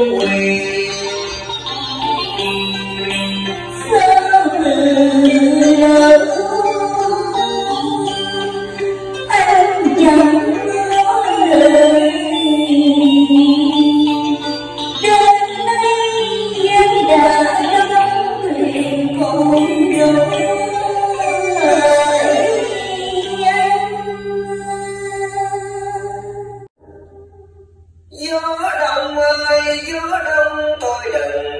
away. gió đông ơi gió đông tôi đừng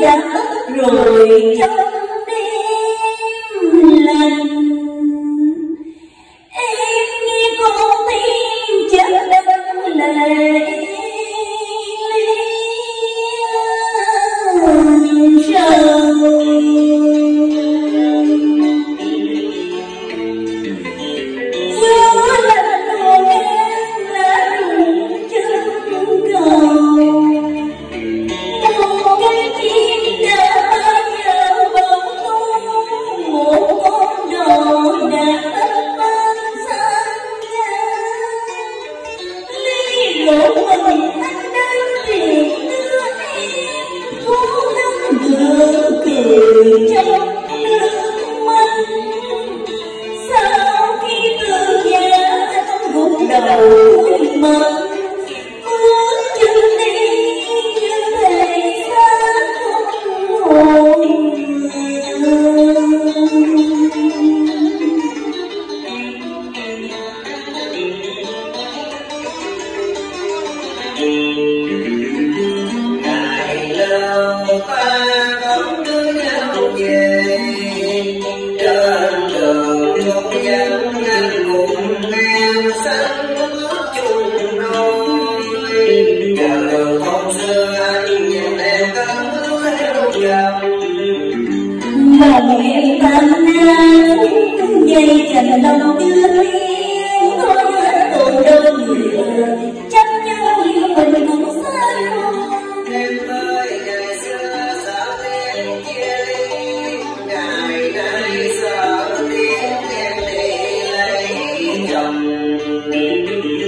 đã rồi trong đêm lạnh Lìa lòng đưa riêng thôi tội đơn người chấp nhau yêu mình cũng xa em ơi ngày xưa sao tiếng kia ngày nay sao tiếng em đi lấy chồng.